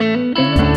Música